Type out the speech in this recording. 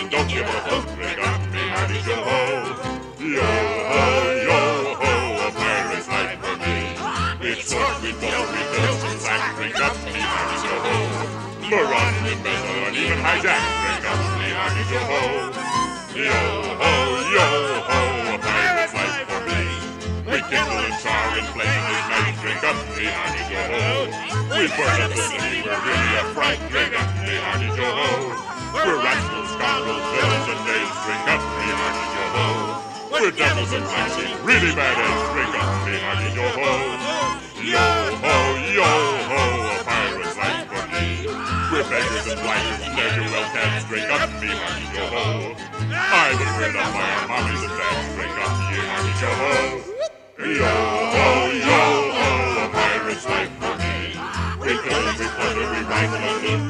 den dodger på hundredan med hearty Yo Ho. Yo Ho, Yo Ho, a pirate's life for me. It's what we do, we do, and like bring up me hearty Yo Ho. Moron and Bezel and even hijack, bring up me hearty Yo Ho. Yo Ho, Yo Ho, a pirate's life for me. We kindle and char and play and night. drink up me hearty Yo Ho. We burn up the city, we're really a fright, drink up me hearty Yo Ho. We're rascals, scoundrels, villains, and knaves. Drink up, me hearty yo ho. We're devils and classic, really bad eggs. Drink up, me hearty yo ho. Yo ho, yo ho, a pirate's life for me. We're beggars and blighters, and there you well can. Drink up, me hearty yo ho. I was bred up by our mommies and dads. Drink up, me hearty yo ho. Yo ho, yo ho, a pirate's life for me. We kill and we plunder, we rifle and loot.